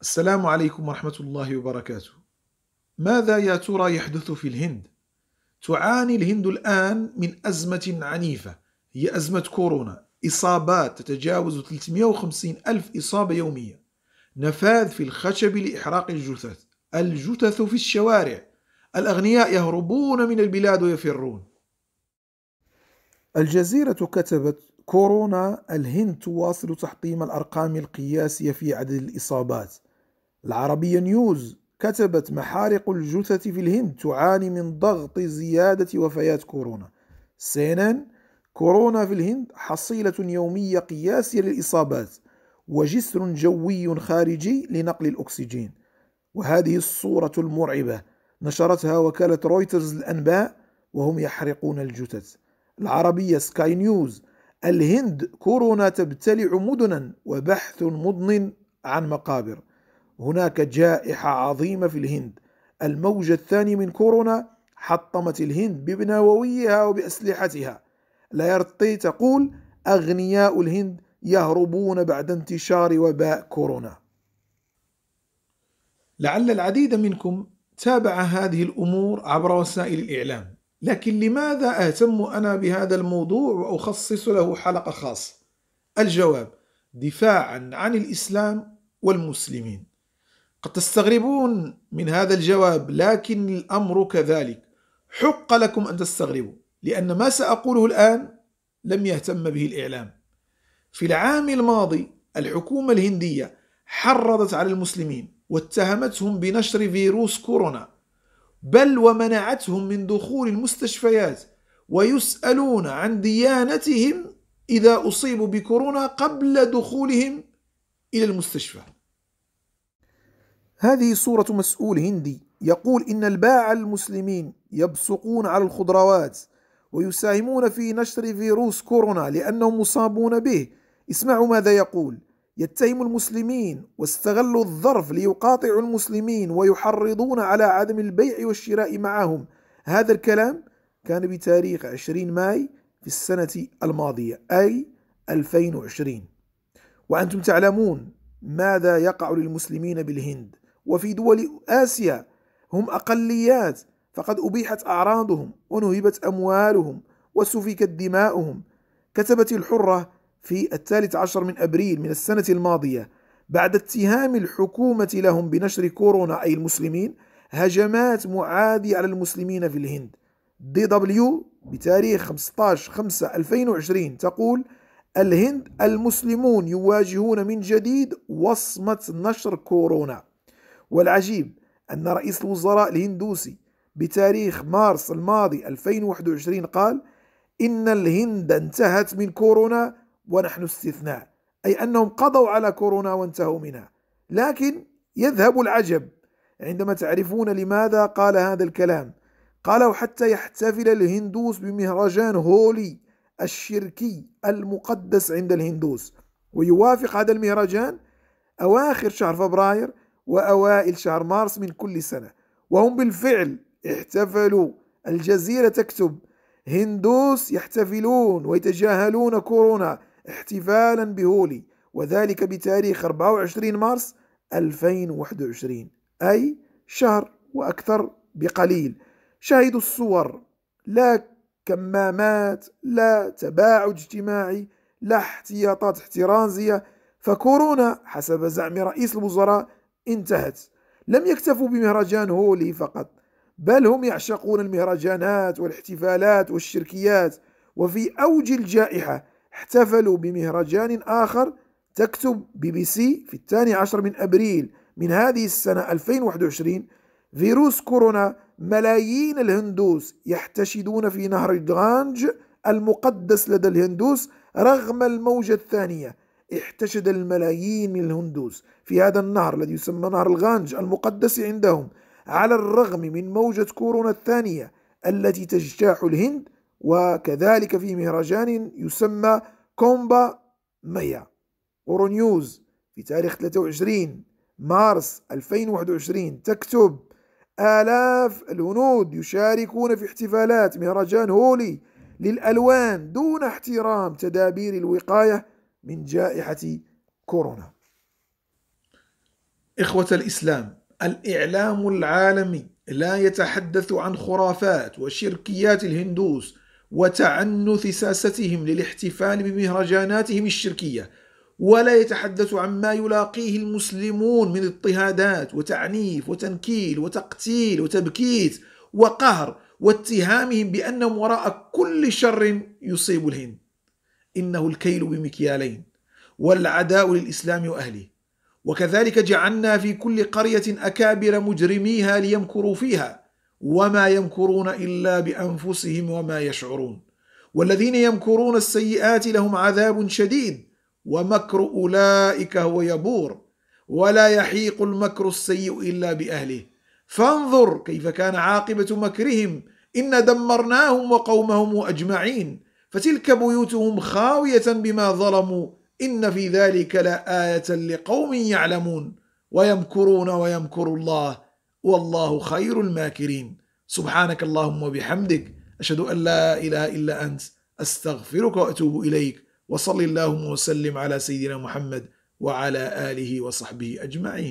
السلام عليكم ورحمة الله وبركاته. ماذا يا ترى يحدث في الهند؟ تعاني الهند الآن من أزمة عنيفة هي أزمة كورونا. إصابات تتجاوز 350 ألف إصابة يوميا. نفاذ في الخشب لإحراق الجثث. الجثث في الشوارع. الأغنياء يهربون من البلاد ويفرون. الجزيرة كتبت كورونا الهند تواصل تحطيم الأرقام القياسية في عدد الإصابات. العربية نيوز كتبت محارق الجثث في الهند تعاني من ضغط زيادة وفيات كورونا. سي إن إن كورونا في الهند حصيلة يومية قياسية للإصابات وجسر جوي خارجي لنقل الأكسجين. وهذه الصورة المرعبة نشرتها وكالة رويترز الأنباء وهم يحرقون الجثث. العربية سكاي نيوز الهند كورونا تبتلع مدنا وبحث مضن عن مقابر. هناك جائحة عظيمة في الهند. الموجة الثانية من كورونا حطمت الهند بنوويها وبأسلحتها. لايرتي تقول أغنياء الهند يهربون بعد انتشار وباء كورونا. لعل العديد منكم تابع هذه الأمور عبر وسائل الإعلام. لكن لماذا أهتم أنا بهذا الموضوع وأخصص له حلقة خاصة؟ الجواب دفاعا عن الإسلام والمسلمين. قد تستغربون من هذا الجواب لكن الأمر كذلك. حق لكم أن تستغربوا لأن ما سأقوله الآن لم يهتم به الإعلام. في العام الماضي الحكومة الهندية حرضت على المسلمين واتهمتهم بنشر فيروس كورونا بل ومنعتهم من دخول المستشفيات ويسألون عن ديانتهم إذا أصيبوا بكورونا قبل دخولهم إلى المستشفى. هذه صورة مسؤول هندي. يقول إن الباعة المسلمين يبصقون على الخضروات ويساهمون في نشر فيروس كورونا لأنهم مصابون به. اسمعوا ماذا يقول. يتهم المسلمين واستغلوا الظرف ليقاطعوا المسلمين ويحرضون على عدم البيع والشراء معهم. هذا الكلام كان بتاريخ 20 ماي في السنة الماضية أي 2020 وأنتم تعلمون ماذا يقع للمسلمين بالهند. وفي دول آسيا هم أقليات فقد أبيحت أعراضهم ونهبت أموالهم وسفكت دماؤهم. كتبت الحرة في الثالث عشر من أبريل من السنة الماضية بعد اتهام الحكومة لهم بنشر كورونا أي المسلمين هجمات معادية على المسلمين في الهند. دي دبليو بتاريخ 15 5 2020 تقول الهند المسلمون يواجهون من جديد وصمة نشر كورونا. والعجيب أن رئيس الوزراء الهندوسي بتاريخ مارس الماضي 2021 قال إن الهند انتهت من كورونا ونحن استثناء أي أنهم قضوا على كورونا وانتهوا منها. لكن يذهب العجب عندما تعرفون لماذا قال هذا الكلام. قالوا حتى يحتفل الهندوس بمهرجان هولي الشركي المقدس عند الهندوس ويوافق هذا المهرجان أواخر شهر فبراير وأوائل شهر مارس من كل سنة. وهم بالفعل احتفلوا. الجزيرة تكتب هندوس يحتفلون ويتجاهلون كورونا احتفالا بهولي. وذلك بتاريخ 24 مارس 2021 أي شهر وأكثر بقليل. شاهدوا الصور لا كمامات لا تباعد اجتماعي لا احتياطات احترازية. فكورونا حسب زعم رئيس الوزراء انتهت. لم يكتفوا بمهرجان هولي فقط بل هم يعشقون المهرجانات والاحتفالات والشركيات وفي أوج الجائحة احتفلوا بمهرجان آخر تكتب بي بي سي في الثاني عشر من أبريل من هذه السنة 2021 فيروس كورونا ملايين الهندوس يحتشدون في نهر الغانج المقدس لدى الهندوس رغم الموجة الثانية. احتشد الملايين من الهندوس في هذا النهر الذي يسمى نهر الغانج المقدس عندهم على الرغم من موجة كورونا الثانية التي تجتاح الهند وكذلك في مهرجان يسمى كومبا ميا. أورونيوز في تاريخ 23 مارس 2021 تكتب آلاف الهنود يشاركون في احتفالات مهرجان هولي للألوان دون احترام تدابير الوقاية من جائحة كورونا. إخوة الإسلام الإعلام العالمي لا يتحدث عن خرافات وشركيات الهندوس وتعنث ساستهم للاحتفال بمهرجاناتهم الشركية ولا يتحدث عما يلاقيه المسلمون من اضطهادات وتعنيف وتنكيل وتقتيل وتبكيت وقهر واتهامهم بأنهم وراء كل شر يصيب الهند. إنه الكيل بمكيالين والعداء للإسلام وأهله. وكذلك جعلنا في كل قرية أكابر مجرميها ليمكروا فيها وما يمكرون إلا بأنفسهم وما يشعرون. والذين يمكرون السيئات لهم عذاب شديد ومكر أولئك هو يبور ولا يحيق المكر السيء إلا بأهله. فانظر كيف كان عاقبة مكرهم إن دمرناهم وقومهم أجمعين. فتلك بيوتهم خاوية بما ظلموا. إن في ذلك لآية لقوم يعلمون. ويمكرون ويمكر الله. والله خير الماكرين. سبحانك اللهم وبحمدك. أشهد أن لا إله إلا أنت. أستغفرك وأتوب إليك. وصل اللهم وسلم على سيدنا محمد وعلى آله وصحبه أجمعين.